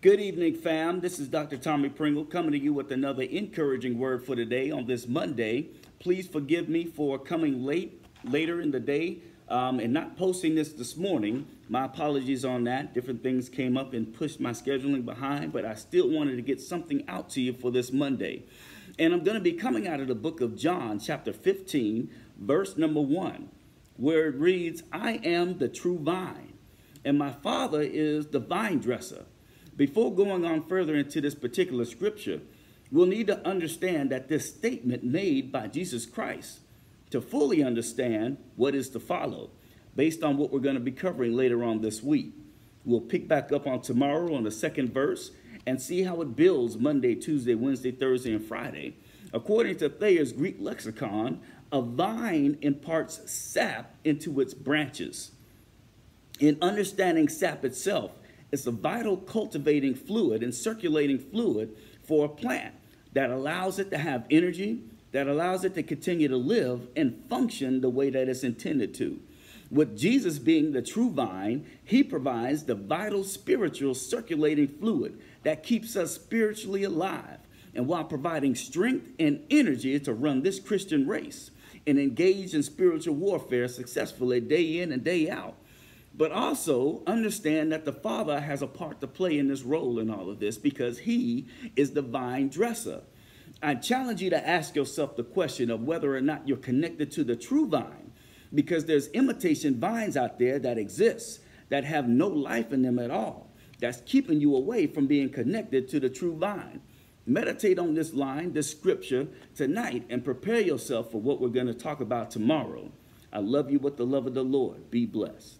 Good evening, fam. This is Dr. Tommy Pringle coming to you with another encouraging word for today on this Monday. Please forgive me for coming late, later in the day, um, and not posting this this morning. My apologies on that. Different things came up and pushed my scheduling behind, but I still wanted to get something out to you for this Monday. And I'm going to be coming out of the book of John, chapter 15, verse number 1, where it reads, I am the true vine, and my Father is the vine dresser. Before going on further into this particular scripture, we'll need to understand that this statement made by Jesus Christ to fully understand what is to follow based on what we're going to be covering later on this week. We'll pick back up on tomorrow on the second verse and see how it builds Monday, Tuesday, Wednesday, Thursday, and Friday. According to Thayer's Greek lexicon, a vine imparts sap into its branches. In understanding sap itself, it's a vital cultivating fluid and circulating fluid for a plant that allows it to have energy, that allows it to continue to live and function the way that it's intended to. With Jesus being the true vine, he provides the vital spiritual circulating fluid that keeps us spiritually alive and while providing strength and energy to run this Christian race and engage in spiritual warfare successfully day in and day out. But also understand that the Father has a part to play in this role in all of this because He is the vine dresser. I challenge you to ask yourself the question of whether or not you're connected to the true vine because there's imitation vines out there that exist that have no life in them at all. That's keeping you away from being connected to the true vine. Meditate on this line, this scripture tonight, and prepare yourself for what we're going to talk about tomorrow. I love you with the love of the Lord. Be blessed.